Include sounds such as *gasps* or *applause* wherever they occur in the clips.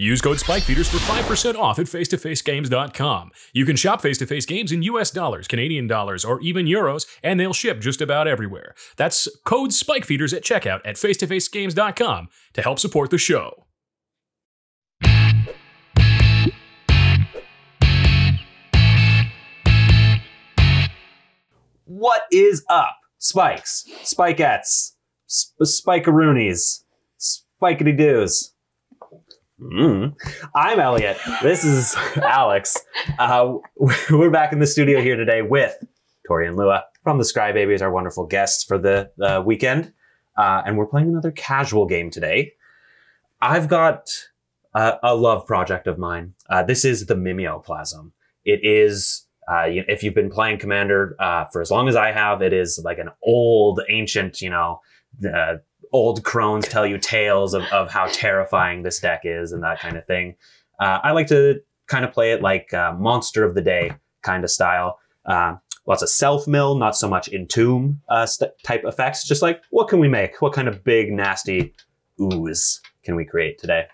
Use code SPIKEFeeders for 5% off at facetofacegames.com. You can shop face to face games in US dollars, Canadian dollars, or even euros, and they'll ship just about everywhere. That's code SPIKEFeeders at checkout at facetofacegames.com to help support the show. What is up, Spikes, Spikeettes, sp- Spikeroonies, Spikety Doos? Mm. I'm Elliot. This is *laughs* Alex. Uh, *laughs* we're back in the studio here today with Tori and Lua from the Scry Babies, our wonderful guests for the weekend. Uh, and we're playing another casual game today. I've got a love project of mine. Uh, this is the Mimeoplasm. It is uh, you- if you've been playing Commander uh, for as long as I have, it is like an old, ancient, you know, old crones tell you tales of, of how terrifying this deck is and that kind of thing. Uh, I like to kind of play it like uh, Monster of the Day kind of style. Uh, lots of self mill, not so much entomb uh, type effects. Just like, what can we make? What kind of big, nasty ooze can we create today?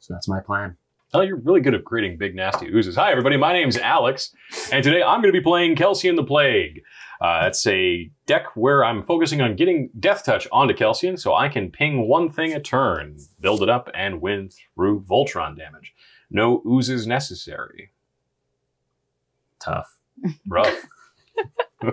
So that's my plan. Oh, you're really good at creating big, nasty oozes. Hi, everybody. My name's Alex, and today I'm going to be playing Kelsien the Plague. Uh, it's a deck where I'm focusing on getting deathtouch onto Kelsien so I can ping one thing a turn, build it up, and win through Voltron damage. No oozes necessary. Tough. Rough. *laughs*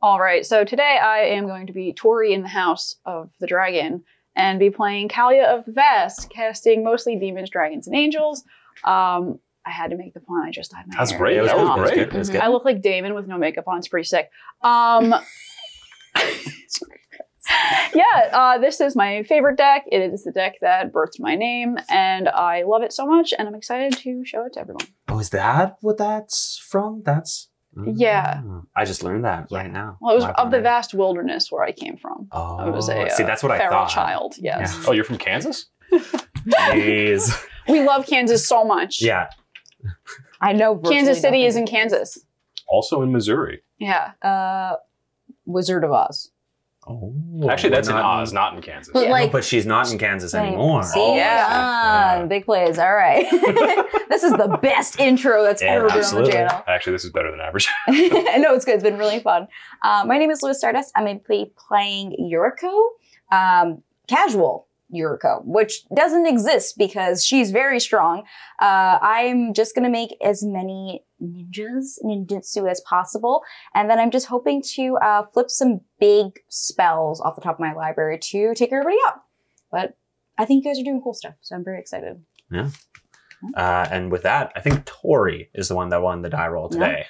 All right, so today I am going to be Tori in the House of the Dragon and be playing Kaalia of the Vast, casting mostly demons, dragons, and angels. Um, I had to make the pun. I just dyed my That's hair. great. Yeah, was That was It was great. good. It was good. I look like Daemon with no makeup on. It's pretty sick. Um, *laughs* yeah, uh, this is my favorite deck. It is the deck that birthed my name, and I love it so much, and I'm excited to show it to everyone. Oh, is that what that's from? That's Yeah. Ah, I just learned that right now. Well, it was Live of the on vast wilderness where I came from. Oh, I was a see, uh, that's what I feral thought. child. Yes, Oh, you're from Kansas? *laughs* *laughs* Jeez. we love Kansas so much. yeah. I know virtually Kansas City nothing. is in Kansas. Also in Missouri. Yeah. Uh, Wizard of Oz. Oh, Actually, that's in we're not Oz, not in Kansas. But Yeah. like, but she's not in Kansas like, anymore. See, Oh, Yeah. ah, Yeah. big plays. All right, *laughs* this is the best intro that's Yeah, ever been on the channel. Actually, this is better than average. *laughs* *laughs* I know it's good. It's been really fun. Uh, my name is Lua Stardust. I'm going to be playing Yuriko, um, casual Yuriko, which doesn't exist because she's very strong. Uh, I'm just going to make as many ninjas, ninjutsu as possible. And then I'm just hoping to uh, flip some big spells off the top of my library to take everybody out. But I think you guys are doing cool stuff, so I'm very excited. Uh, and with that, I think Tori is the one that won the die roll today.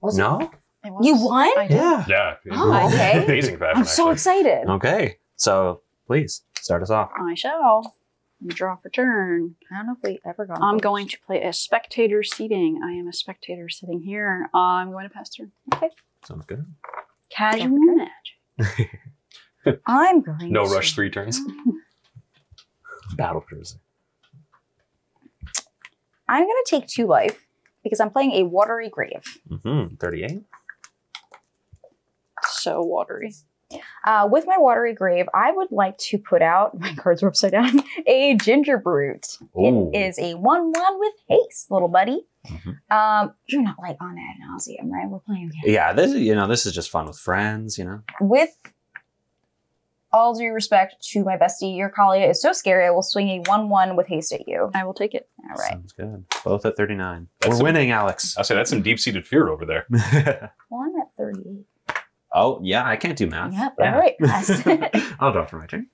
Was it- No? It was- You won? I did. Yeah. yeah. Oh, okay. *laughs* Amazing fashion, I'm so actually. excited. Okay. So please start us off. I shall. Let Draw for turn. I don't know if we ever got. I'm going to play a spectator seating. I am a spectator sitting here. I'm going to pass turn. Okay. Sounds good. Casual magic. *laughs* I'm going. No to- rush three turns. *laughs* Battle cruiser. I'm going to take two life because I'm playing a watery grave. Mm-hmm. 38. So watery. Uh, with my watery grave, I would like to put out *laughs* my cards are upside down. *laughs* A Gingerbrute. Ooh. It is a one-one with haste, little buddy. Mhm. Um, you're not like on Ad Nauseam, right? We're playing okay. Yeah, this is you know this is just fun with friends. You know. With all due respect to my bestie, your Kaalia is so scary. I will swing a one-one with haste at you. I will take it. All right. Sounds good. Both at 39. That's We're some- winning, Alex. I'll say that's some deep seated fear over there. *laughs* Well, I'm at 38. Oh yeah, I can't do math. Yep. Yeah. All right. Pass. *laughs* I'll draw for my turn.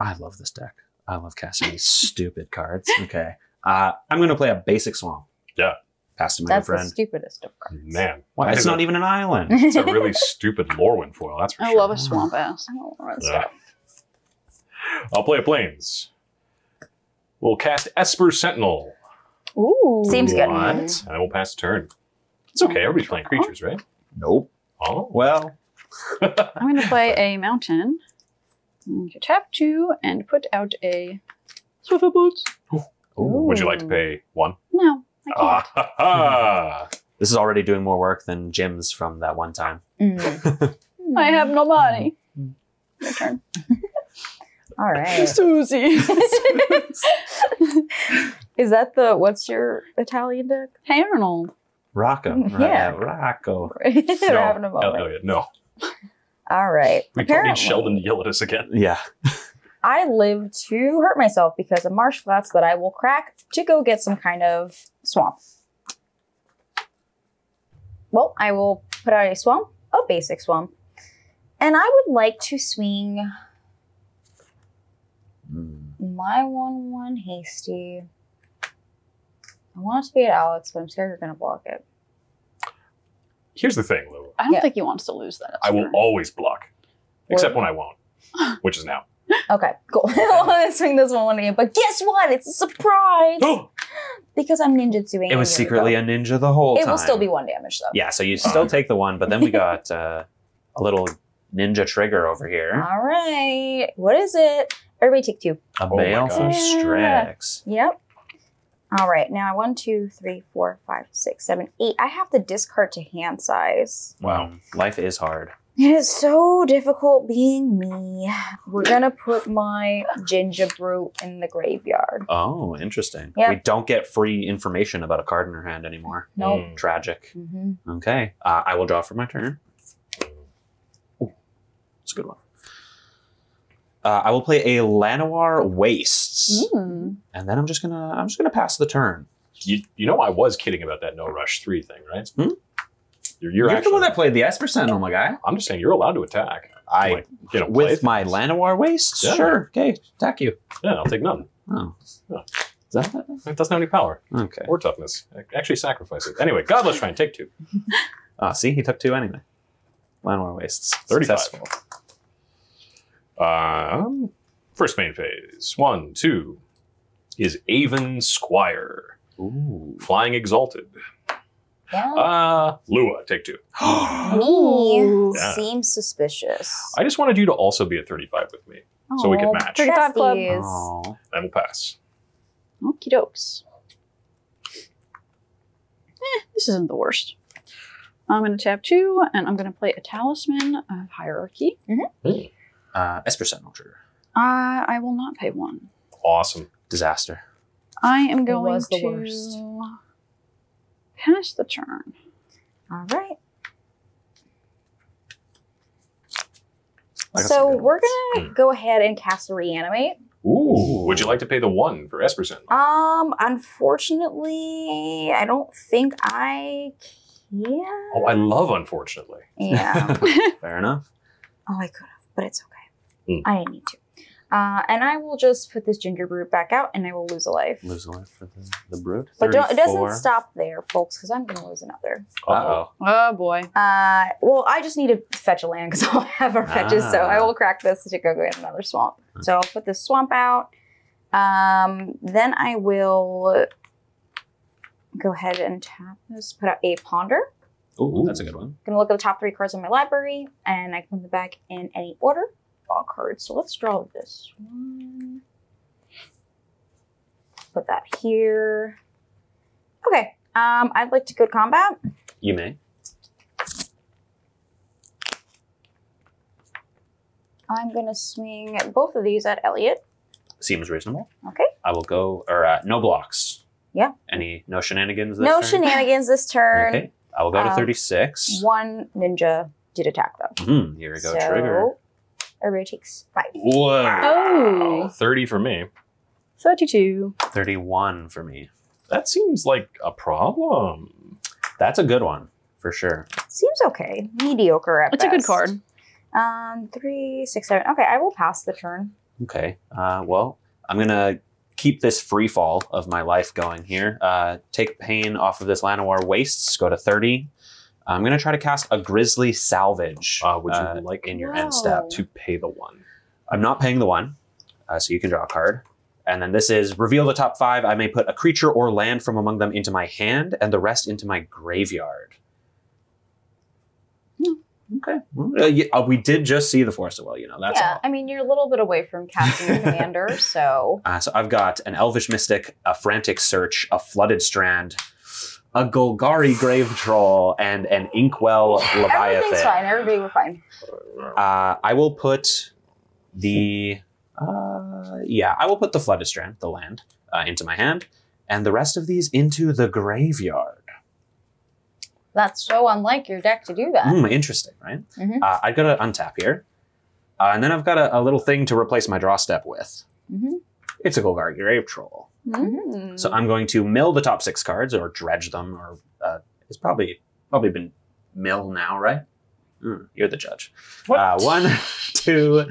I love this deck. I love casting these *laughs* stupid cards. Okay. Uh, I'm going to play a basic swamp. Yeah. Pass to my That's good the stupidest of cards. Man. Why? It's not a, even an island. *laughs* It's a really stupid Lorwyn foil, that's for I sure. love a swamp ass. Oh, that's Yeah. I'll play a plains. We'll cast Esper Sentinel. Ooh. Seems good. And I will pass the turn. It's okay. Everybody's playing creatures, right? Nope. Oh. Well, I'm going to play a mountain. I'm going to tap two and put out a swivel boots. Would you like to pay one? No, I can't. Ah, ha, ha. this is already doing more work than Jim's from that one time. Mm. I have no money. *laughs* Your turn. *laughs* All right. *laughs* Susie. Is that the what's your Italian deck? hey Arnold. Rocco. Right, Yeah. Rocco. *laughs* We're having a no, moment. Elliot, no. All right. We don't need Sheldon to yell at us again. Yeah. *laughs* I live to hurt myself because of marsh flats that I will crack to go get some kind of swamp. Well, I will put out a swamp, a basic swamp, and I would like to swing Mm. my one one hasty. I want it to be at Alex, but I'm scared you're gonna block it. Here's the thing, Lou. I don't Yeah. think he wants to lose that. I will always block, except when I won't, *laughs* which is now. Okay, cool. *laughs* I want to swing this one one again, but guess what? It's a surprise Oh, *gasps* because I'm ninjutsuing. It was secretly a ninja the whole It time. will still be one damage though. Yeah, so you still take the one, but then we *laughs* got uh, a little ninja trigger over here. All right. What is it? Everybody take two. A Oh my baleful gosh. Strix. Yep. All right. Now one, two, three, four, five, six, seven, eight. I have to discard to hand size. Wow. Life is hard. It is so difficult being me. We're gonna put my ginger brew in the graveyard. Oh, interesting. Yeah. We don't get free information about a card in her hand anymore. Nope. Mm. Tragic. hmm Okay. Uh, I will draw for my turn. Ooh, It's a good one. Uh, I will play a Llanowar Wastes, Mm. and then I'm just gonna I'm just gonna pass the turn. you, you know I was kidding about that no rush three thing, right? Hmm? You're, you're You're actually. the one that played the Esper Sentinel, my guy. I'm just saying you're allowed to attack. I Like, you know, with it. my Llanowar Wastes. Yeah. Sure. Okay. Attack you. Yeah, I'll take none. Oh. Yeah. Is that it? It doesn't have any power Okay. or toughness. Actually, sacrifice it. Anyway, Godless Shrine, take two. *laughs* Ah, see, he took two anyway. Llanowar Wastes. 35. Successful. Um, first main phase. One, two is Aven Squire. Ooh. Flying Exalted. Yeah. Uh, Lua, take two. *gasps* me Yeah. seems suspicious. I just wanted you to also be at 35 with me. so we could match. 35 club. besties. Oh. Then we'll pass. Okie dokes. Eh, this isn't the worst. I'm going to tap two, and I'm going to play a Talisman of Hierarchy. Uh, Esper Sentinel trigger. Uh, I will not pay one. Awesome. Disaster. I am going was the to worst. pass the turn. All right. I So we're gonna go ahead and cast a reanimate. Ooh. Would you like to pay the one for Esper Sentinel? Um, unfortunately, I don't think I can. Oh, I love unfortunately. Yeah. *laughs* Fair enough. oh, I could have, but it's okay. Mm. I need to. Uh, and I will just put this Gingerbrute back out, and I will lose a life. Lose a life for the, the brute. But don't, it doesn't stop there, folks, because I'm gonna lose another. Uh-oh. Oh boy. Uh, well, I just need to fetch a land because *laughs* I'll have our fetches, so Ah. I will crack this to go get another swamp. So I'll put this swamp out. Um, then I will go ahead and tap this, put out a ponder. Ooh, that's a good one. Gonna look at the top three cards in my library, and I can put them back in any order. Draw cards. So let's draw this one. Put that here. Okay. Um, I'd like to go to combat. You may. I'm gonna swing both of these at Elliot. Seems reasonable. Okay. I will go, or uh, no blocks. Yeah. Any, no shenanigans this no turn? shenanigans this turn. Okay. I will go to Um, 36. One ninja did attack though. Hmm, here we go, so trigger. Everybody takes five. Whoa. Oh. 30 for me. 32. 31 for me. That seems like a problem. That's a good one, for sure. Seems okay. Mediocre at It's a good card. Um, three, six, seven. Okay, I will pass the turn. Okay. Uh, well, I'm going to keep this free fall of my life going here. Uh, take pain off of this Llanowar Wastes, go to 30. I'm going to try to cast a Grisly Salvage Uh, would you uh, like in your Wow. end step. to pay the one? I'm not paying the one, uh, so you can draw a card. And then this is reveal the top five. I may put a creature or land from among them into my hand, and the rest into my graveyard. Hmm. Okay. Uh, yeah, uh, we did just see the Force of Will, you know, that's yeah, all. I mean you're a little bit away from casting a commander, *laughs* so Uh, so I've got an Elvish Mystic, a Frantic Search, a Flooded Strand, a Golgari Grave Troll, and an Inkwell leviathan. everything's fine. Everybody, we're fine. Uh, I will put the Uh, yeah, I will put the Flooded Strand, the land, uh, into my hand, and the rest of these into the graveyard. That's so unlike your deck to do that. Hmm, interesting, right? Mhm. Uh, I've got to untap here. Uh, and then I've got a, a little thing to replace my draw step with. Mhm. It's a Golgari Grave Troll. Mm. So I'm going to mill the top six cards or dredge them, or uh, it's probably probably been mill now, right? Mm, you're the judge. Uh, one, *laughs* two,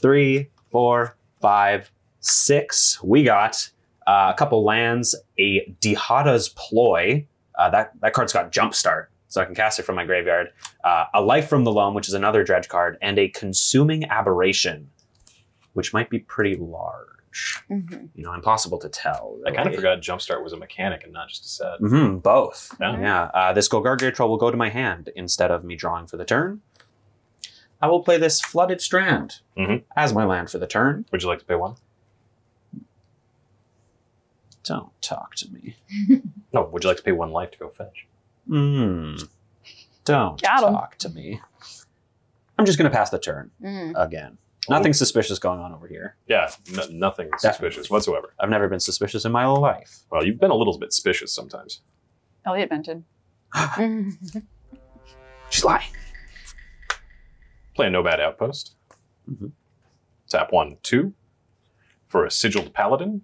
three, four, five, six. We got uh, a couple lands, a Dihada's Ploy. Uh, that that card's got Jumpstart, so I can cast it from my graveyard. Uh, a Life from the Loam, which is another dredge card, and a Consuming Aberration, which might be pretty large. Mhm. You know, impossible to tell. I kind of forgot Jumpstart was a mechanic and not just a set. hmm both. Yeah. Yeah. Uh, this Golgargir Troll will go to my hand instead of me drawing for the turn. I will play this Flooded Strand Mhm. as my land for the turn. Would you like to pay one? Don't talk to me. *laughs* No. Would you like to pay one life to go fetch? Hmm. Don't talk to me. I'm just going to pass the turn Mhm. again. Nothing suspicious going on over here. Yeah, n- nothing suspicious whatsoever. I've never been suspicious in my life. Well, you've been a little bit suspicious sometimes. Elliot vented. Mhm. *gasps* She's lying. Play a Nomad Outpost. Mhm. Tap one, two for a sigiled paladin.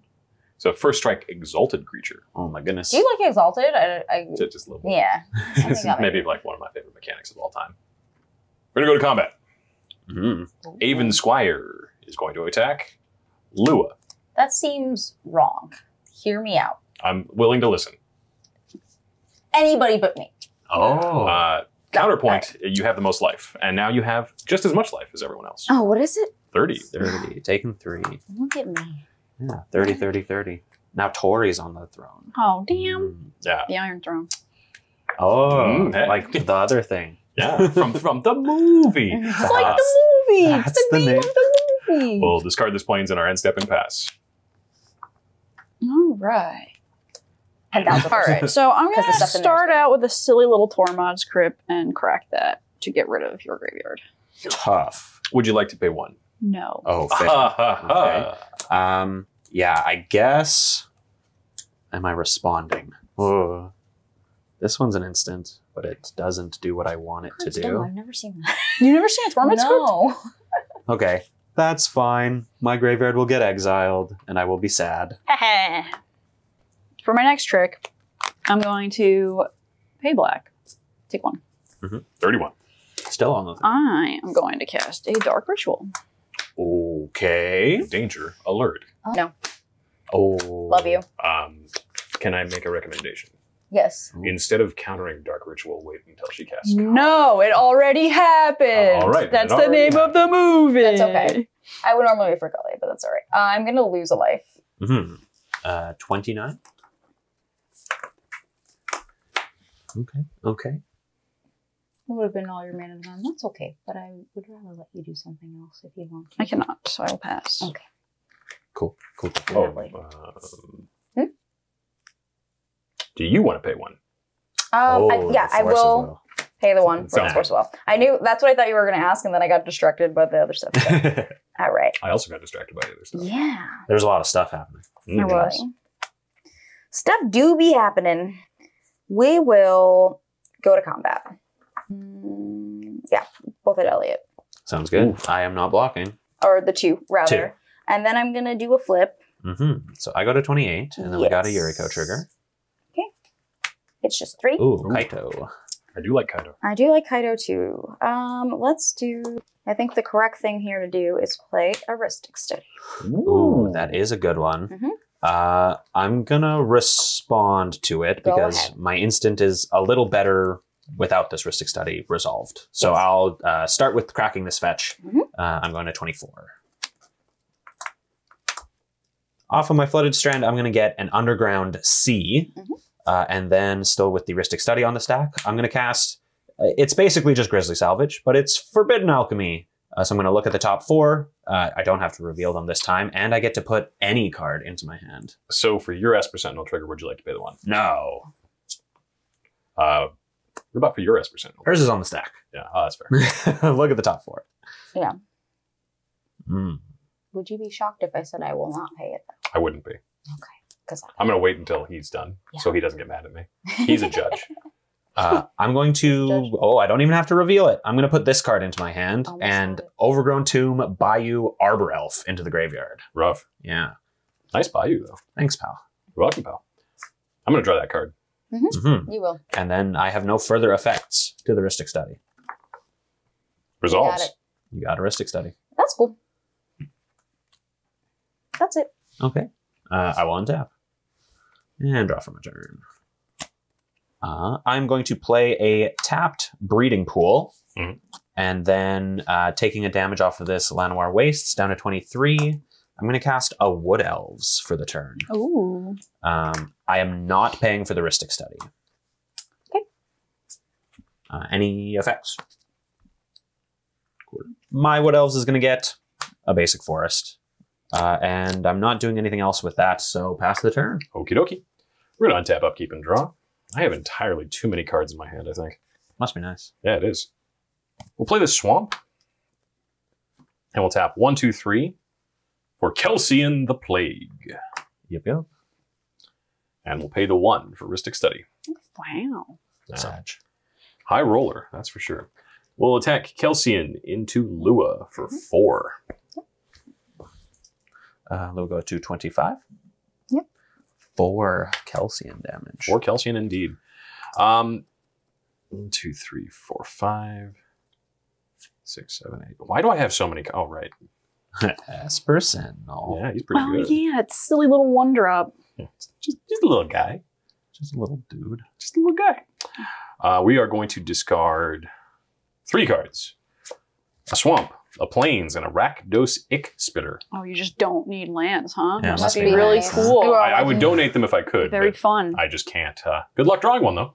So first strike exalted creature. Oh my goodness. Do you like Exalted? I, I, Just, just a little bit. yeah. *laughs* this *laughs* is maybe like one of my favorite mechanics of all time. We're gonna go to combat. Mhm. Aven Squire is going to attack Lua. That seems wrong. Hear me out. I'm willing to listen. Anybody but me. Oh. Uh, counterpoint, you have the most life, and now you have just as much life as everyone else. Oh, what is it? 30. 30. *sighs* Taking three. Look at me. Yeah. 30, 30, 30. Now Tori's on the throne. Oh, damn. Mm. Yeah. The Iron Throne. Oh, Mm, hey. like the other thing. Yeah, *laughs* from, from the movie. *laughs* It's Uh, like the movie. It's that's the, the name, name. of the movie. We'll discard this plains in our end step and pass. All right. Head down to All right. So I'm going the to stuff in there is start out with a silly little Tormod's Crypt and crack that to get rid of your graveyard. Tough. Would you like to pay one? No. Oh, fair. Ha, ha, ha. um, yeah, I guess. Am I responding? Oh. This one's an instant, but it doesn't do what I want it to That's dumb. do. I've never seen that. *laughs* You never seen a Tormod's Crypt? no. Okay, that's fine. My graveyard will get exiled, and I will be sad. *laughs* For my next trick, I'm going to pay black. Take one. Mm -hmm. 31. Still on the thing. I am going to cast a Dark Ritual. Okay. Danger alert. No. Oh. Love you. Um, can I make a recommendation? Yes. Instead of countering Dark Ritual, wait until she casts. No, it already happened. All right, That's the already name of the movie. That's okay. I would normally wait for Gully, but that's all right. Uh, I'm gonna lose a life. hmm Uh, 29. Okay. Okay. It would have been all your mana time. That's okay, but I would rather let you do something else if you want to. I cannot, so I will pass. Okay. Cool. Cool. cool, Oh, um? Do you want to pay one? Um, I, Oh, yeah, I force of will pay the one for the Sounds force of will. I knew that's what I thought you were going to ask, and then I got distracted by the other stuff. will. *laughs* all right. I also got distracted by the other stuff. Yeah. There's a lot of stuff happening. Mm. There was. Stuff do be happening. We will go to combat. Mm, yeah, both at Elliot. Sounds good. I am not blocking. Or the two, rather. Two. And then I'm going to do a flip. Mm-hmm. So I go to 28, and then we got a Yuriko trigger. It's just three. Ooh, Kaito. I do like Kaito. I do like Kaito too. Um, let's do. I think the correct thing here to do is play a Rhystic Study. Ooh, that is a good one. Mhm. Uh, I'm gonna respond to it Go because ahead. my instant is a little better without this Rhystic Study resolved. So Yes. I'll uh, start with cracking this fetch. Mhm. Uh, I'm going to 24. Off of my Flooded Strand, I'm going to get an Underground Sea. Mhm. Uh, and then, still with the Rhystic Study on the stack, I'm going to cast. uh, It's basically just Grisly Salvage, but it's Forbidden Alchemy. Uh, so I'm going to look at the top four. Uh, I don't have to reveal them this time, and I get to put any card into my hand. So for your Esper Sentinel trigger, would you like to pay the one? No. Uh, what about for your Esper Sentinel? Hers is on the stack. Yeah, oh, that's fair. *laughs* look at the top four. Yeah. Mm. Would you be shocked if I said I will not pay it? I wouldn't be. Because I'm going to wait until he's done so he doesn't get mad at me. *laughs* He's a judge. Uh, I'm going to. Judge. Oh, I don't even have to reveal it. I'm going to put this card into my hand Almost and. Overgrown Tomb Bayou Arbor Elf into the graveyard. Rough. Yeah. Nice Bayou, though. Thanks, pal. You're welcome, pal. I'm going to draw that card. hmm you will. And then I have no further effects to the Rhystic Study. Resolves. it. You got a Rhystic Study. That's cool. That's it. Okay. Uh, I will untap. And draw for my turn. Uh, I'm going to play a tapped breeding pool. Mhm. And then uh, taking a damage off of this Llanowar Wastes down to 23. I'm going to cast a Wood Elves for the turn. Ooh. Um, I am not paying for the Rhystic Study. Okay. Uh, any effects? Cool. My Wood Elves is going to get a basic forest. Uh, and I'm not doing anything else with that, so pass the turn. Okie dokie. We're going to untap, upkeep, and draw. I have entirely too many cards in my hand, I think. Must be nice. Yeah, it is. We'll play the Swamp. And we'll tap one, two, three for Kelsien the Plague. Yep, yep. And we'll pay the one for Rhystic Study. Wow. Now, Sag. high roller, that's for sure. We'll attack Kelsien into Lua for four. Uh, we'll go to 25. Yep. Four Calcium damage. Four Kelsien indeed. Um, one, two, three, four, five, six, seven, eight. Why do I have so many? Oh, right. *laughs* Esper Sentinel. Yeah, he's pretty Oh good. yeah, it's silly little one drop. Yeah, Just, just a little guy. Just a little dude. Just a little guy. Uh, we are going to discard three cards a swamp, a plains, and a rack Rakdos Ickspitter. Oh, you just don't need lands, huh? Yeah, must, must be, be really nice. cool. Well, I, I would donate them if I could, Very fun. I just can't. Uh, good luck drawing one, though.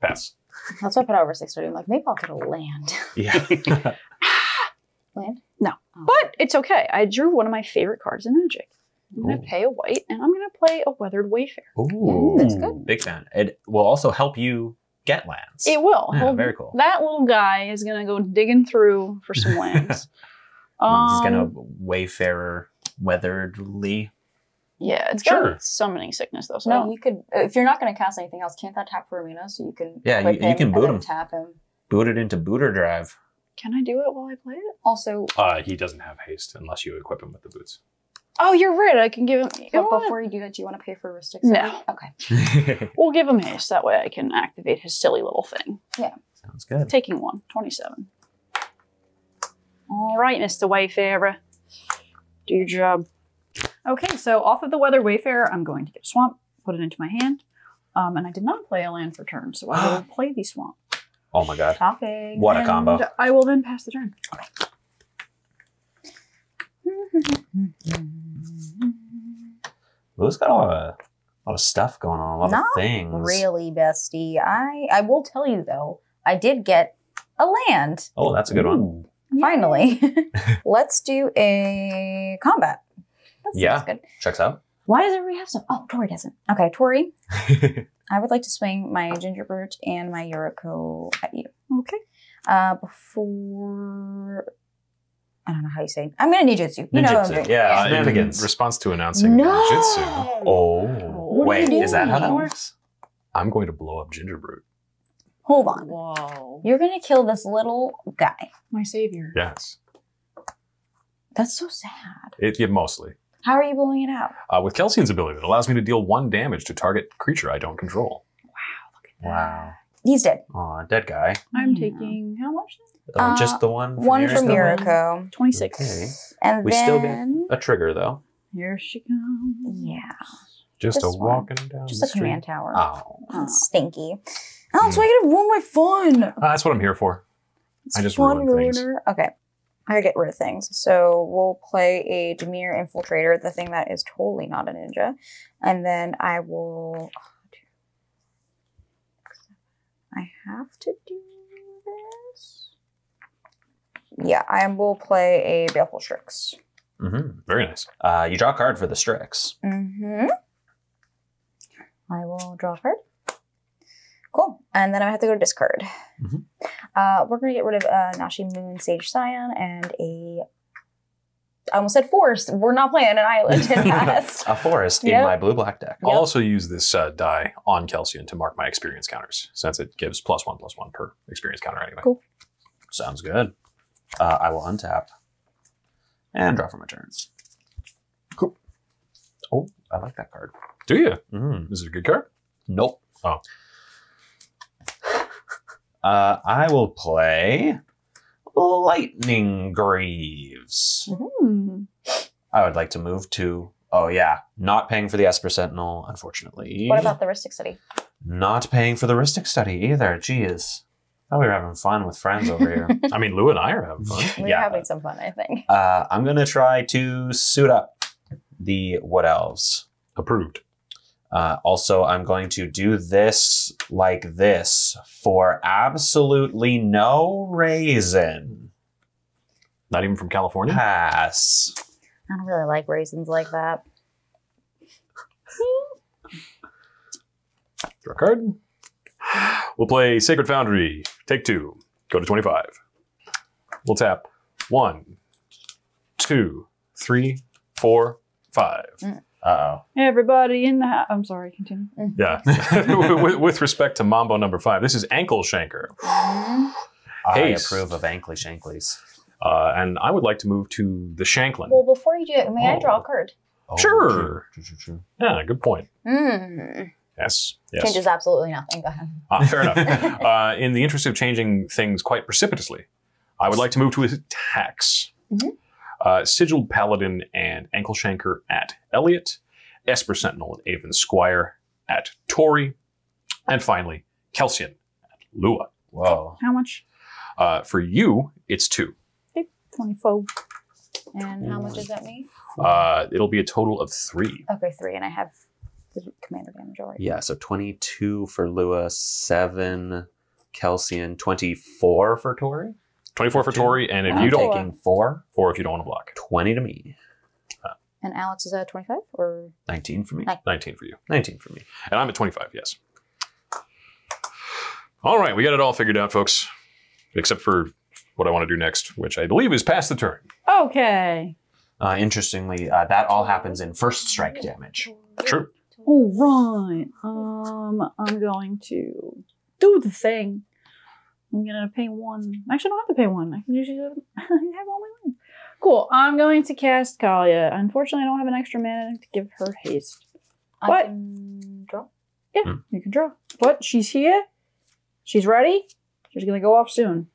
Pass. That's why I put out over six thirty. I'm like, maybe I'll get a land. Yeah. *laughs* *laughs* land? No. Oh. But it's okay. I drew one of my favorite cards in Magic. I'm going to pay a white and I'm going to play a Weathered Wayfarer. Ooh, that's good. Big fan. It will also help you get lands. It will. Yeah, He'll- very cool. That little guy is going to go digging through for some *laughs* lands. He's gonna Um, wayfarer weatheredly. Yeah, it's Sure. got summoning sickness though. So No, you could. If you're not going to cast anything else, can't that tap for Arena? So you can. Yeah, you- equip you can boot him. Tap him. Boot it into booter drive. can I do it while I play it? Also, Uh, he doesn't have haste unless you equip him with the boots. Oh, you're right. I can give him. You know but what? before you do that, do you want to pay for Rhystic? No. Okay. *laughs* We'll give him haste. That way I can activate his silly little thing. Yeah. Sounds good. Taking one, 27. All right, Mr. Wayfarer. Do your job. Okay, so off of the Weather Wayfarer, I'm going to get a swamp, put it into my hand. Um, and I did not play a land for turn, so I will *gasps* play the swamp. Oh my god. Shopping. What a And combo. I will then pass the turn. Lou's got a lot of, a lot of stuff going on, a lot Not of things. Really, bestie. I I will tell you though, I did get a land Oh, that's a good one. finally. *laughs* *laughs* Let's do a combat. That sounds Yeah. good. Checks out. Why does everybody have stuff? Oh, Tori doesn't. Okay, Tori, *laughs* I would like to swing my ginger Gingerbread and my Yuriko at you. Okay. Uh, before I don't know how you say. It. I'm gonna ninjutsu. You know what I'm Ninjutsu, doing. yeah. Uh, in response to announcing No. Ninjutsu, Oh. What are you Wait, is that how that works? I'm going to blow up Gingerbread. Hold on. Whoa. You're gonna kill this little guy. My savior. Yes, That's so sad. it, yeah, mostly. How are you blowing it out? Uh, with Kelsien's ability, that allows me to deal one damage to target creature I don't control. Wow. Wow. He's dead. Aw, dead guy. I'm Yeah. taking how much? Oh, Uh, just the one. From One from though? Yuriko. 26. Okay. And We then still get a trigger though. Here she comes. Yeah. Just This a one. walking down Just the a street. command tower. Oh. That's stinky. Oh, so I get to ruin my fun. Uh, that's what I'm here for. It's I just fun ruin things. ruiner. Okay. I gotta get rid of things. So we'll play a Dimir Infiltrator, the thing that is totally not a ninja. And then I will. I have to do this. Yeah, I will play a Baleful Strix. Mm-hmm. Very nice. Uh, you draw a card for the Strix. Mm-hmm. I will draw a card. Cool. And then I have to go to discard. Mhm. Uh, we're going to get rid of uh, Nashi Moon Sage Scion and a I almost said forest. We're not playing an island in *laughs* cast. A forest in my blue black deck. Yep. I'll also use this uh, die on Kelsien to mark my experience counters, since it gives plus one plus one per experience counter anyway. Cool. Sounds good. Uh, I will untap and draw for my turn. Cool. Oh, I like that card. Do you? Mm. This is a good card. Nope. Oh. *laughs* Uh, I will play Lightning Greaves. Hmm. I would like to move to. Oh yeah, not paying for the Esper Sentinel, unfortunately. what about the Rhystic Study? Not paying for the Rhystic Study either. Jeez. Thought we were having fun with friends over here. *laughs* I mean, Lou and I are having fun. We're Yeah. having some fun, I think. uh, I'm gonna try to suit up the Wood Elves. Approved. Uh, also, I'm going to do this like this for absolutely no reason. Not even from California. Pass. I don't really like raisins like that. Draw a card. We'll play Sacred Foundry. Take two. Go to 25. We'll tap one, two, three, four, five. Uh oh. Everybody in the house. I'm sorry, continue. Yeah. *laughs* *laughs* with, with respect to Mambo number five, this is Ankle Shanker. I Haste. approve of Ankly Shanklies. Uh, and I would like to move to the Shanklin. Well, before you do it, may I draw Oh. a card? Oh, Sure. true, true, true, true. Yeah, good point. Hmm. Yes. Yes. Changes absolutely nothing. Go ahead. Ah, fair enough. *laughs* Uh, in the interest of changing things quite precipitously, I would like to move to attacks. Mhm. Uh, Sigiled Paladin and Ankle Shanker at Elliot, Esper Sentinel and Aven Squire at Tori, and finally Kelsien at Lua. Whoa. How much? Uh, for you, it's two. Okay, 24. And how much does that mean? Uh, it'll be a total of three. Okay, three, and I have the commander damage already. Yeah, so 22 for Lua, 7 Kelsien, 24 for Tori. 24 for Tori, and if I'm you don't, taking- Taking 4, or if you don't want to block, 20 to me. And Alex is at 25? Or 19 for me. Nice. 19 for you. 19 for me. And I'm at 25, yes. All right, we got it all figured out, folks. Except for what I want to do next, which I believe is pass the turn. Okay. Uh, interestingly, uh, that all happens in first strike damage. True. All right. Um, I'm going to do the thing. I'm gonna pay one. Actually, I don't have to pay one. I can usually *laughs* have all my own. Cool. I'm going to cast Kaalia. Unfortunately, I don't have an extra mana to give her haste. I What? can draw. Yeah, Hmm. you can draw. But she's here. She's ready. She's gonna go off soon.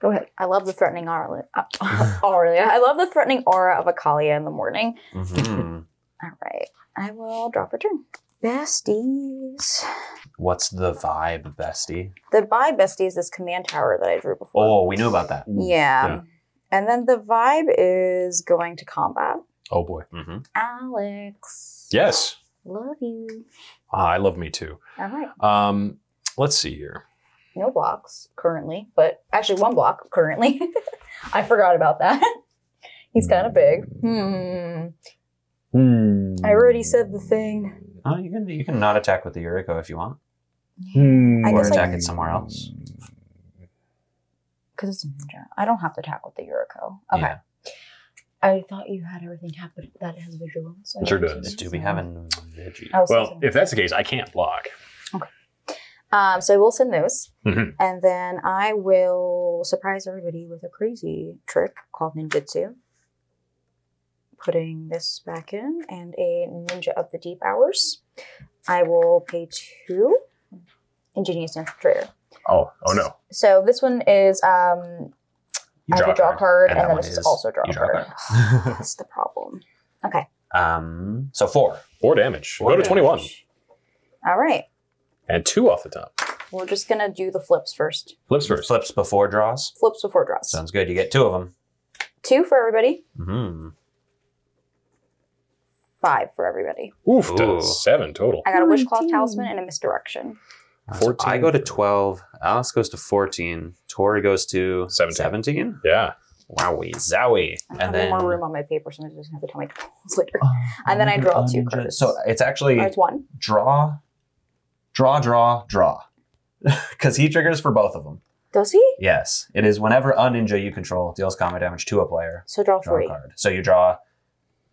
Go ahead. I love the threatening aura. Uh, *laughs* aura. I love the threatening aura of a Akalia in the morning. Mhm. *laughs* All right. I will draw for turn. Besties. What's the vibe, bestie? The vibe bestie is this command tower that I drew before. Oh, we knew about that. yeah. Yeah. And then the vibe is going to combat. Oh boy. hmm Alex. Yes. Love you. Ah, I love me too. All right. Um, let's see here. No blocks currently, but actually one block currently. *laughs* I forgot about that. *laughs* He's kind of big. Hmm. Hmm. I already said the thing. Oh, you can you can not attack with the Yuriko if you want, Hmm. I or guess I- attack it somewhere else. Because it's a ninja. I don't have to attack with the Yuriko. Okay. Yeah. I thought you had everything tapped, but that has visual. So sure I was does. Do we have an veggie? I was Well, thinking- if that's the case, I can't block. Okay. Um, so I will send those, Mhm. and then I will surprise everybody with a crazy trick called ninjutsu. Putting this back in and a ninja of the deep hours. I will pay two ingenious infiltrator. Oh, oh no. So this one is um, You I have to draw a card, and, that then one this is, also draw you a draw card. card. *sighs* That's the problem. Okay. um, so four. Four damage. Four Go to 21. All right. And two off the top. We're just gonna do the flips first. Flips first. Flips before draws. Flips before draws. Sounds good. You get two of them. Two for everybody. hmm Five for everybody. Oof, Ooh. seven total. I got a oh, Wishclaw Nineteen. talisman and a misdirection. So 14 I go to 12. Alice goes to 14. Tori goes to 17. 17. Yeah. Wowie zowie. I And have then more room on my paper, so I'm just gonna have to tell my totals later. Oh, and then I draw two cards. So it's actually Oh, it's one. draw, draw, draw, draw. *laughs* Because he triggers for both of them. Does he? Yes, it is whenever a ninja you control deals combat damage to a player. So draw Draw a three. card. So you draw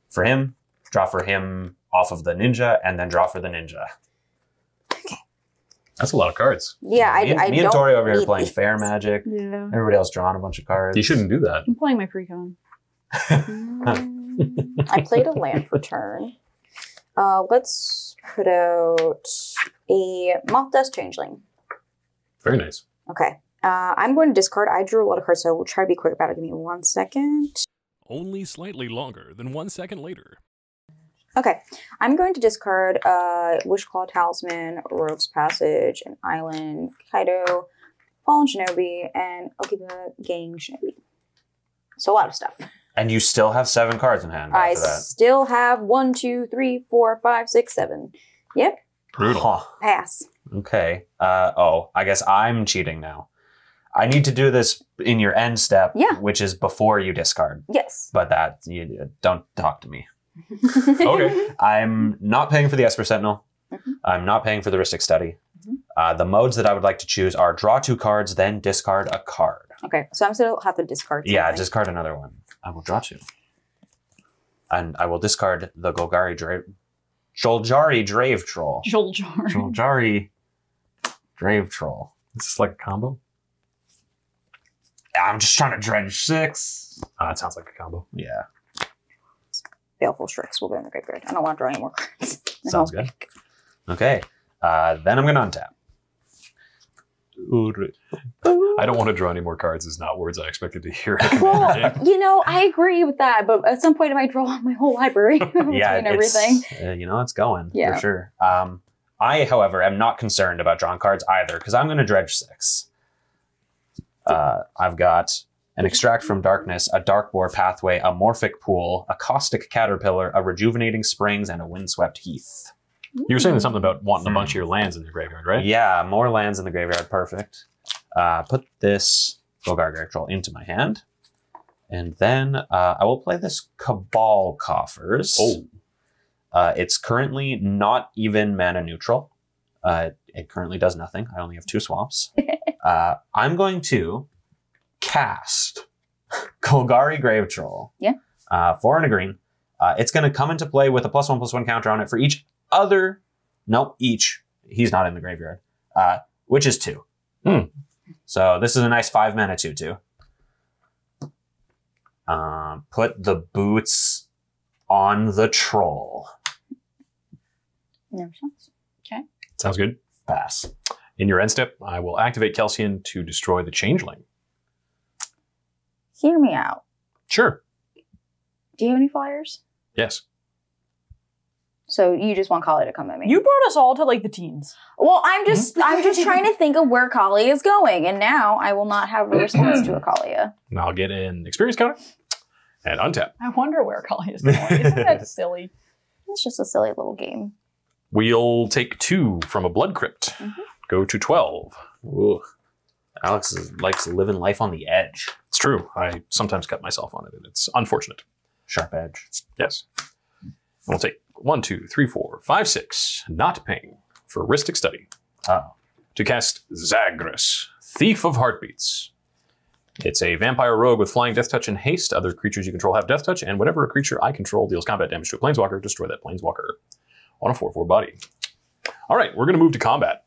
for him, draw for him off of the ninja, and then draw for the ninja. Okay. That's a lot of cards. Yeah, me, and- I me and Tori over here playing these. fair magic. Yeah. Everybody else drawing a bunch of cards. You shouldn't do that. I'm playing my precon. Mm, *laughs* I played a land for turn. Uh, let's put out a Mothdust Changeling. Very nice. Okay. Uh, I'm going to discard. I drew a lot of cards, so we'll try to be quick about it. Give me one second. Only slightly longer than one second later. Okay. I'm going to discard uh, Wishclaw Talisman, Rogue's Passage, an Island, Kaito, Fallen Shinobi, and I'll keep Okiba Gang Shinobi. So a lot of stuff. And you still have seven cards in hand I that. still have one, two, three, four, five, six, seven. Yep. Brutal. Huh. Pass. Okay. Uh, oh, I guess I'm cheating now. I need to do this in your end step, Yeah. which is before you discard. Yes. But that you don't talk to me. Okay. *laughs* I'm not paying for the Esper Sentinel. Mhm. I'm not paying for the Rhystic Study. Mhm. Uh, the modes that I would like to choose are draw two cards, then discard a card. Okay, so I'm still have to discard. Yeah, discard another one. I will draw two. And I will discard the Golgari Drave. Joljari Drave Troll. Joljar. Joljari Drave Troll. Is this like a combo? I'm just trying to dredge six. Uh, it sounds like a combo. Yeah. Baleful Strix will go in the graveyard. I don't want to draw any more cards. *laughs* Sounds good. Okay. Uh, then I'm going to untap. I don't want to draw any more cards is not words I expected to hear. *laughs* Well, *laughs* you know, I agree with that, but at some point I might draw my whole library between yeah, everything. it's, uh, you know, it's going Yeah. for sure. Um, I, however, am not concerned about drawing cards either because I'm going to dredge six. Uh, I've got an extract from darkness, a Darkbore Pathway, a morphic pool, a caustic caterpillar, a rejuvenating springs, and a windswept heath. you were saying something about wanting a bunch of your lands in the graveyard, right? Yeah, more lands in the graveyard. Perfect. Uh, put this Golgar Grave Troll into my hand. And then uh, I will play this Cabal Coffers. Oh, Uh, it's currently not even mana neutral. Uh, it currently does nothing. I only have two swaps. *laughs* uh, I'm going to cast Golgari Grave Troll. Yeah. Uh, four and a green. Uh, it's going to come into play with a plus one plus one counter on it for each other. No, each. He's not in the graveyard. Uh, which is two. Hmm. So this is a nice five mana two two. Um, put the boots on the troll. Never sounds. Okay. Sounds good. Pass. In your end step, I will activate Kelsien to destroy the changeling. Hear me out. Sure. Do you have any flyers? Yes. So you just want Kali to come at me? You brought us all to like the teens. well, I'm just I'm just trying to think of where Kali is going, and now I will not have a response to a Kaalia. And *clears throat* I'll get an experience counter and untap. I wonder where Kali is going. Isn't that *laughs* silly? It's just a silly little game. We'll take two from a blood crypt. Mhm. Go to 12. Ooh. Alex is, likes living life on the edge. It's true. I sometimes cut myself on it, and it's unfortunate. Sharp edge. Yes. And we'll take one, two, three, four, five, six. Not paying for Rhystic Study. Oh. To cast Zagras, Thief of Heartbeats. It's a vampire rogue with flying deathtouch and haste. Other creatures you control have deathtouch, and whenever a creature I control deals combat damage to a planeswalker, destroy that planeswalker on a 4 4 body. All right, we're going to move to combat.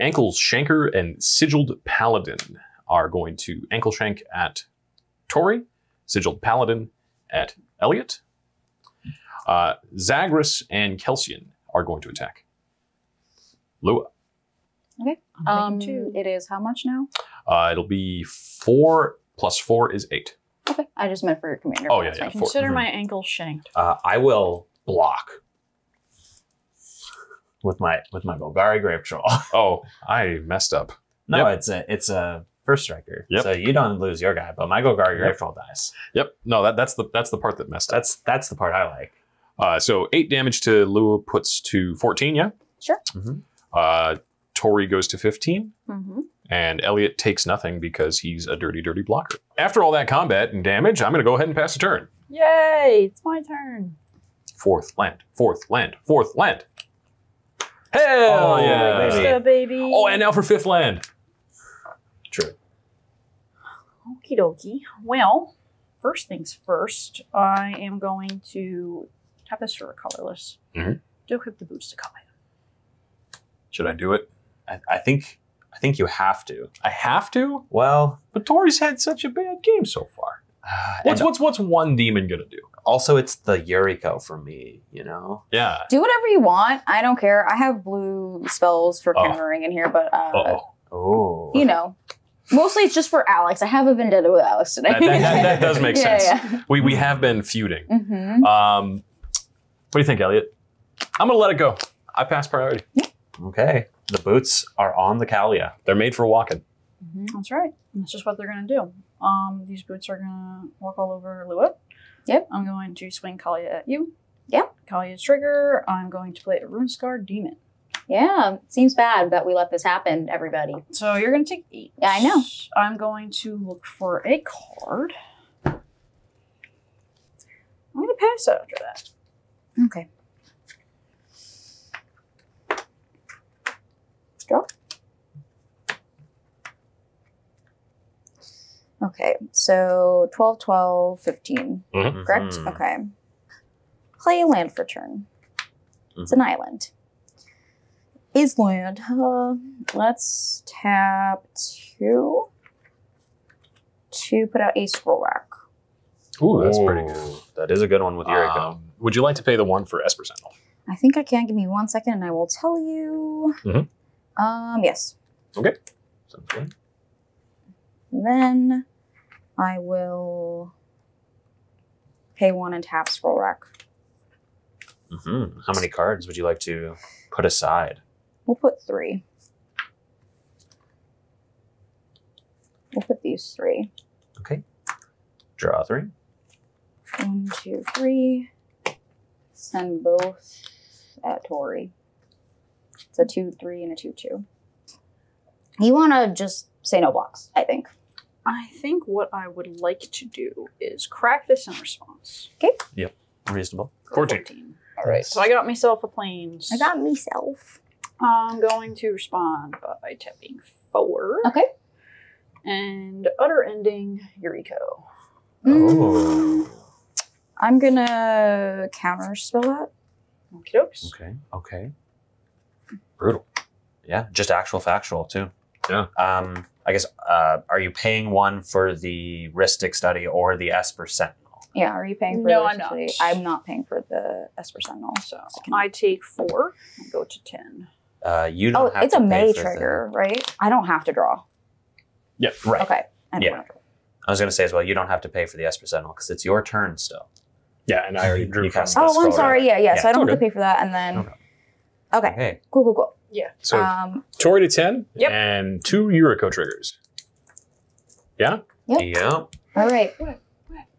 Ankles Shanker and Sigiled Paladin are going to ankle shank at Tori, Sigiled Paladin at Elliot. Uh, Zagras and Kelsien are going to attack. Lua. Okay. Um, two. It is how much now? Uh, it'll be four plus four is eight. Okay, I just meant for your commander. Oh, yeah, yeah, fine. four. Consider Mhm. my ankle shanked. Uh, I will block with my with my Golgari Grave Troll. *laughs* Oh, I messed up. no, Yep. it's a it's a first striker. Yep. So you don't lose your guy, but my Golgari Grave Yep. Troll dies. Yep. No, that, that's the that's the part that messed up. That's that's the part I like. Uh, so eight damage to Lua puts to fourteen. Yeah. Sure. Mhm. Uh, Tori goes to fifteen. Mm-hmm. and Elliot takes nothing because he's a dirty, dirty blocker. After all that combat and damage, I'm going to go ahead and pass a turn. Yay! It's my turn. Fourth land, fourth land, fourth land. Hell Oh, yeah! baby. Just a baby. Oh, and now for fifth land. Okie dokie. Well, first things first, I am going to tap this for a colorless. Mhm. To equip the boots to Kaya. Should I do it? I, I think I think you have to. I have to? Well, But Tori's had such a bad game so far. uh, What's what's what's one demon gonna do? also it's the Yuriko for me. You know. Yeah. Do whatever you want. I don't care. I have blue spells for Oh. countering in here, but uh, Uh-oh. Oh. you know, mostly it's just for Alex. I have a vendetta with Alex today. That, that, that, that does make *laughs* Yeah, sense. yeah. We we have been feuding. Mm-hmm. Um, what do you think, Elliot? I'm gonna let it go. I pass priority. Okay. The boots are on the Kaalia. They're made for walking. That's right. That's just what they're going to do. Um, these boots are going to walk all over Lua. Yep. I'm going to swing Kaalia at you. Yep. Kaalia's trigger. I'm going to play a Rune Scar Demon. Yeah, seems bad that we let this happen, everybody. So you're going to take eight. Yeah, I know. I'm going to look for a card. I'm going to pass after that. Okay. Draw. Okay, so 12, 12, 15, Mhm. correct? Mhm. Okay. Play a land for turn. It's an island. Is land. Uh, let's tap two to put out a scroll rack. Ooh, that's pretty good. That is a good one with Yuriko. Um, would you like to pay the one for Esper Sentinel? I think I can. Give me one second and I will tell you. Mhm. Um, yes. Sounds good. Then I will pay one and tap scroll rack. Mhm. How many cards would you like to put aside? We'll put three. We'll put these three. Okay. Draw three. One, two, three. Send both at Tori. It's a two, three, and a two, two. You want to just say no blocks, I think. I think what I would like to do is crack this in response. Okay. Yep. Reasonable. 14. All right, so I got myself a plains. I got myself. I'm going to respond by tapping four Okay. and utter ending Yuriko. Mm, Oh. I'm gonna counter spell that. Okie dokes. Okay. Okay. Brutal. Yeah. Just actual factual too. Yeah. Um. I guess. Uh. Are you paying one for the Rhystic Study or the Esper Sentinel? Yeah, are you paying for No, the I'm not. I'm not paying for the Esper Sentinel. So I take four and go to ten. Uh. You Oh, don't. have it's to a May for the- trigger, right? I don't have to draw. Yeah. Right. Okay. I don't Yeah. I was gonna say as well. You don't have to pay for the Esper Sentinel because it's your turn still. Yeah, and I already drew You from cast Oh, I'm sorry. Yeah, yeah. Yeah, so I don't have to pay for that, and then. Okay. Okay. Okay. Cool, cool, cool. Yeah. So um, Tori to 10 Yep. and two Yuriko triggers. Yeah? Yep. Yeah. all right.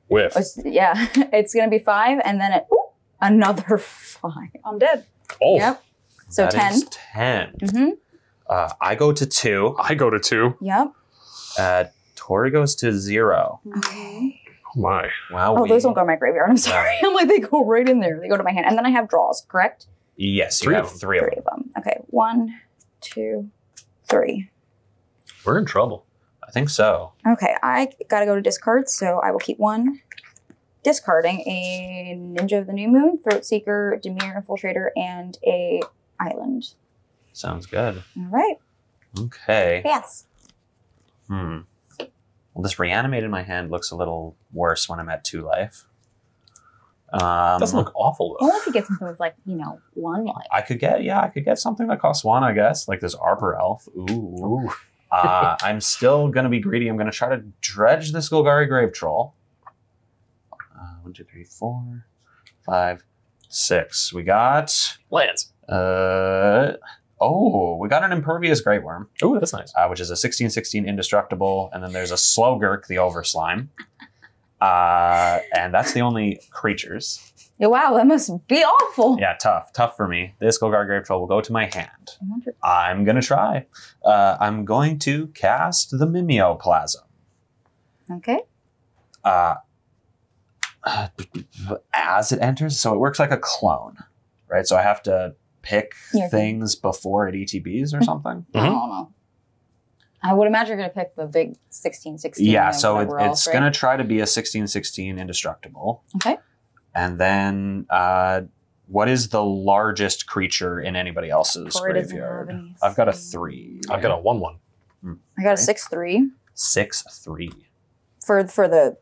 Whiff. It's- yeah, *laughs* it's gonna be five, and then it, ooh, another *laughs* five. I'm dead. Oh, Yep. So That ten. is ten. Mm-hmm. Uh, I go to two. I go to two. Yep. Uh, Tori goes to zero. Okay. Oh my. Wow. Oh, those don't go in my graveyard. I'm sorry. *laughs* I'm like they go right in there. They go to my hand, and then I have draws. Correct. Yes, Three you of have them. three of Three of them. Okay. One, two, three. We're in trouble. I think so. Okay, I gotta go to discard, so I will keep one. Discarding a Ninja of the New Moon, Throat Seeker, Dimir Infiltrator, and a Island. Sounds good. All right. Okay. Yes. Hmm. Well, this reanimate in my hand looks a little worse when I'm at two life. Um, Doesn't look awful though. Only if you get something with like you know one life. I could get, yeah, I could get something that costs one, I guess, like this Arbor Elf. Ooh. *laughs* uh, I'm still gonna be greedy. I'm gonna try to dredge this Golgari Grave Troll. Uh, one, two, three, four, five, six. We got. Lands. Uh, oh, we got an Impervious Greatwurm. Oh, that's nice. uh, which is a 1616 indestructible, and then there's a Slogurk, the Overslime. Uh, and that's the only creatures. Yeah, wow, that must be awful. Yeah, tough, tough for me. This Golgari Grave Troll will go to my hand. I I'm gonna try. Uh, I'm going to cast the Mimeoplasm. Okay. Uh, *sighs* as it enters, so it works like a clone, right? So I have to pick Yeah. things before at ETBs or mm-hmm. something. Mm-hmm. I don't know. I would imagine you're gonna pick the big 16, 16. Yeah, so it, whatever else, it's right? gonna try to be a 1616 indestructible. Okay. And then uh, what is the largest creature in anybody else's Tori graveyard? I've got a six. three. I've got a one-one. Mm, I got a six three six three. for for the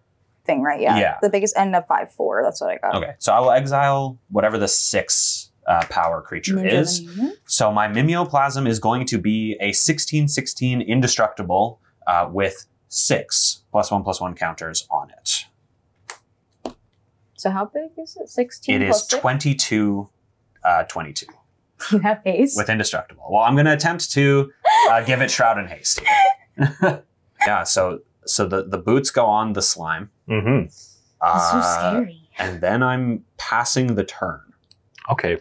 thing, right? Yeah. Yeah. The biggest end of five four. That's what I got. Okay, so I will exile whatever the six uh, power creature Ninja is. Ninja. So my mimeoplasm is going to be a 1616 indestructible uh, with six plus one plus one counters on it. So how big is it? Sixteen. It is plus six? 22 uh, 22 *laughs* You have haste. with indestructible. Well, I'm going to attempt to uh, give it shroud and haste. *laughs* yeah, so so the the boots go on the slime. Mm-hmm. That's Uh, so scary. And then I'm passing the turn. Okay.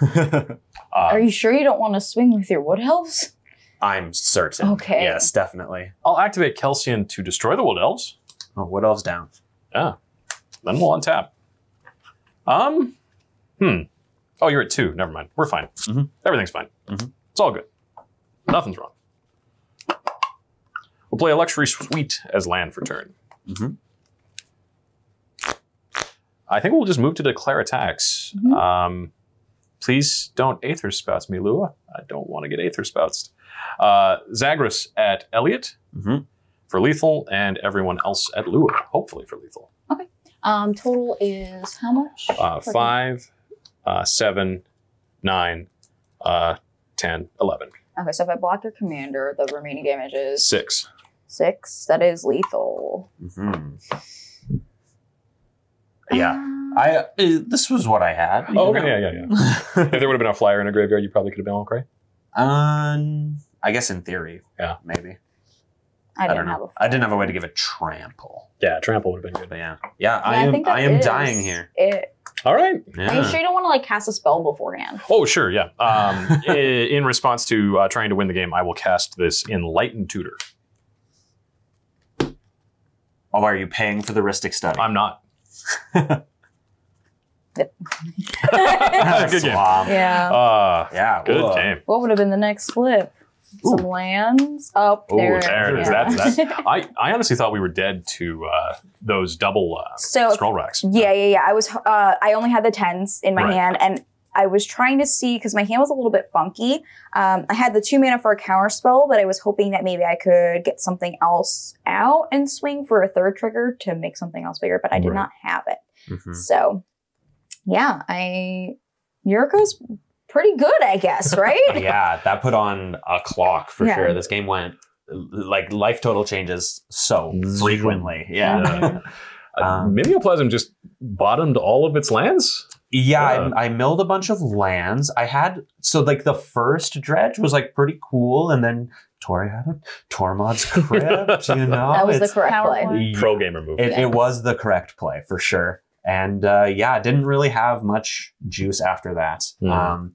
*laughs* Are Uh, you sure you don't want to swing with your wood elves? I'm certain. Okay. Yes, definitely. I'll activate Kelsien to destroy the Wood Elves. Oh, what else down? Yeah. Then we'll untap. Um, hmm. Oh, you're at two. Never mind. We're fine. Mhm. Everything's fine. Mhm. It's all good. Nothing's wrong. We'll play a luxury suite as land for turn. Mhm. I think we'll just move to declare attacks. Mhm. Um, please don't Aether Spouts me, Lua. I don't want to get Aether Spouts. Uh, Zagreus at Elliot Mhm. for lethal, and everyone else at Lua, hopefully for lethal. Um, total is how much? Uh, five, uh, seven, nine, uh, 10, 11. Okay, so if I block your commander, the remaining damage is Six. six. That is lethal. Mhm. Yeah. Um, I uh, this was what I had. Oh, okay, yeah, yeah, yeah. *laughs* if there would have been a flyer in a graveyard, you probably could have been okay. um, I guess in theory, Yeah. maybe. I I, didn't don't have know. a. I didn't have a way to give a trample, Yeah, trample would have been good. but yeah, yeah. Yeah, I am. think that I, am dying here. It. All right. Are Yeah. you sure you don't want to like cast a spell beforehand? Oh, sure, yeah. *laughs* Um, in response to uh, trying to win the game, I will cast this Enlightened Tutor. Oh, are you paying for the Rhystic Study? I'm not. *laughs* Yep. Good game. Swamp. Yeah. Uh, Yeah. good whoa. game. what would have been the next flip? Some lands. Oh, Ooh, there, there it is. yeah. That's- *laughs* I, I honestly thought we were dead to uh, those double uh, so scroll racks. Yeah, yeah, yeah. I was. Uh, I only had the tens in my Right. hand, and I was trying to see because my hand was a little bit funky. Um, I had the two mana for a counter spell, but I was hoping that maybe I could get something else out and swing for a third trigger to make something else bigger. But I did Right. not have it. Mhm. So, yeah, I Yuriko's pretty good, I guess, *laughs* right? yeah, that put on a clock for Yeah. sure. This game went like life total changes so frequently. Yeah. *laughs* Uh, *laughs* Um, Mimeoplasm just bottomed all of its lands. Yeah, Yeah. I, I milled a bunch of lands. I had so like the first dredge was like pretty cool, and then Tori had a Tormod's crypt. you know, that was the correct play. play. Pro gamer move. It, Yeah. it was the correct play for sure. And uh, yeah, it didn't really have much juice after that. Mhm. Um,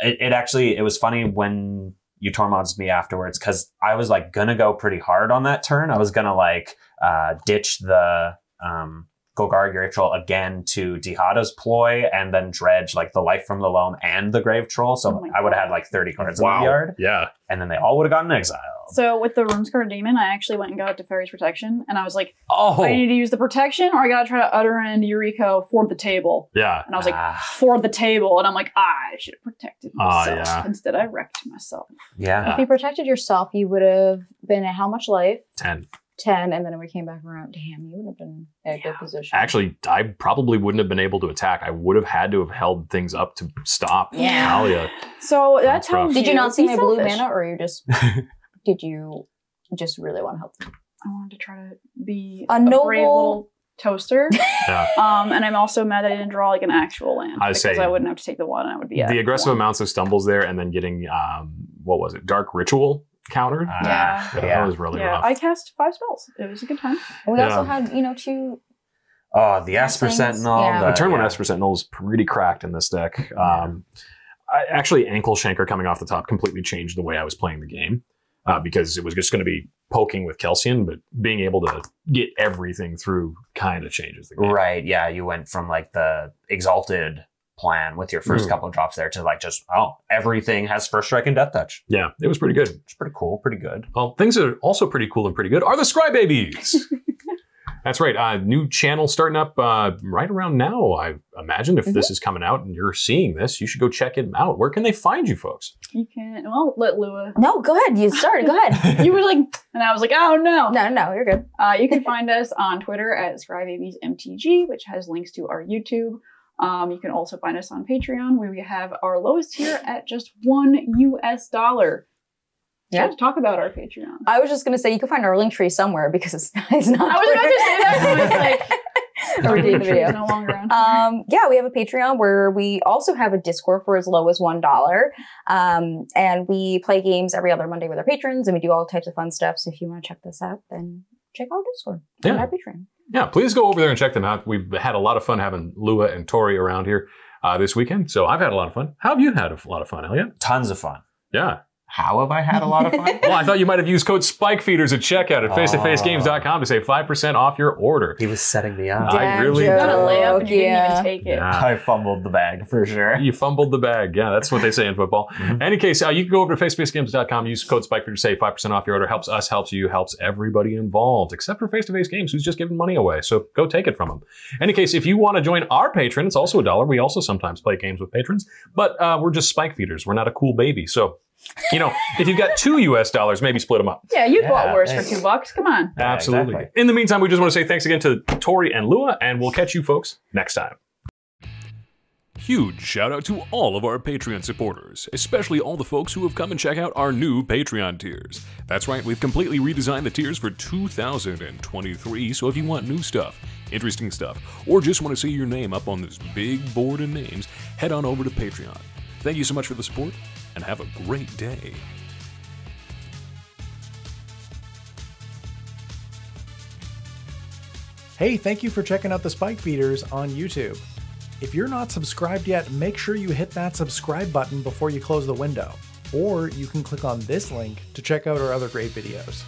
it, it actually it was funny when you Tormods me afterwards because I was like gonna go pretty hard on that turn. I was gonna like uh, ditch the um, Golgari Grave Troll again to Dihada's ploy and then dredge like the Life from the Loam and the Grave Troll. So Oh I would have had like 30 cards in the yard Yeah. and then they all would have gotten exiled. So with the Rune-Scar Demon, I actually went and got Teferi's Protection, and I was like, Oh. I need to use the protection, or I gotta try to utter end Yuriko for the table. yeah. And I was like, Ah, for the table, and I'm like, ah, I should have protected Ah, myself. yeah. Instead, I wrecked myself. yeah. If you protected yourself, you would have been at how much life? 10. 10, and then we came back around, damn, you would have been in a good position. Actually, I probably wouldn't have been able to attack. I would have had to have held things up to stop Yeah. Kaalia. So that That's tells rough. you. Did you not see my blue selfish. mana, or you just *laughs* did you just really want to help them? I wanted to try to be A a, noble- brave little toaster. *laughs* Yeah. um, and I'm also mad that I didn't draw like an actual land I because say- I wouldn't have to take the one, and I would be at the aggressive one. amounts of stumbles there and then getting, um, what was it, Dark Ritual countered. Ah, Yeah. yeah, yeah. That was really yeah, rough. I cast five spells. It was a good time. We Yeah. also had, you know, two. Oh, the Esper Things, Sentinel. yeah. the- the turn one yeah. Esper Sentinel is pretty cracked in this deck. Um, I, actually, Ankle Shanker coming off the top completely changed the way I was playing the game uh, because it was just going to be poking with Kelsien, but being able to get everything through kind of changes the game. Right. Yeah. You went from like the exalted plan with your first Mm. couple of drops there to like just oh everything has first strike and deathtouch. Yeah, it was pretty good. It's pretty cool, pretty good. Well, things that are also pretty cool and pretty good are the Scry Babies. *laughs* That's right. Uh, new channel starting up uh, right around now. I imagine if this is coming out and you're seeing this, you should go check it out. Where can they find you folks? You can. Well, let Lua. No, go ahead. You start. Go ahead. *laughs* You were like, and I was like, oh no. No, no, you're good. Uh, you can find us on Twitter at ScryBabiesMTG, which has links to our YouTube. Um, you can also find us on Patreon, where we have our lowest tier at just one US dollar. Yeah. Let's talk about our Patreon. I was just gonna say you can find our link tree somewhere because it's, *laughs* it's not. I was about to say that. I was like, Or our read the link tree video. no longer on. Um, yeah, we have a Patreon where we also have a Discord for as low as one dollar, um, and we play games every other Monday with our patrons, and we do all types of fun stuff. So if you want to check this out, then check out Discord Yeah. and our Patreon. Yeah, please go over there and check them out. We've had a lot of fun having Lua and Tori around here uh, this weekend. So I've had a lot of fun. How have you had a lot of fun, Elliot? Tons of fun. Yeah. How have I had a lot of fun? *laughs* Well, I thought you might have used code SPIKEFEEDERS at checkout at face-to-facegames.com to save 5% off your order. he was setting me up. I Dad really- you got a layup and you yeah. didn't even take it. Yeah. I fumbled the bag for sure. You fumbled the bag. Yeah, that's what they say in football. *laughs* Mhm. Any case, uh, you can go over to facefacegames.com, use code SPIKEFEEDER to save 5% off your order. Helps us, helps you, helps everybody involved, except for face-to-face games, who's just giving money away. So go take it from them. Any case, if you want to join our patron, it's also a dollar. We also sometimes play games with patrons, but uh, we're just spike feeders. We're not a cool baby. So, you know, if you've got two US dollars, maybe split them up. Yeah, you Yeah, bought worse thanks. for two bucks. Come on. Yeah, Absolutely. exactly. In the meantime, we just want to say thanks again to Tori and Lua, and we'll catch you folks next time. Huge shout out to all of our Patreon supporters, especially all the folks who have come and check out our new Patreon tiers. That's right, we've completely redesigned the tiers for 2023, so if you want new stuff, interesting stuff, or just want to see your name up on this big board of names, head on over to Patreon. Thank you so much for the support, and have a great day. Hey, thank you for checking out the Spike Feeders on YouTube. If you're not subscribed yet, make sure you hit that subscribe button before you close the window. Or you can click on this link to check out our other great videos.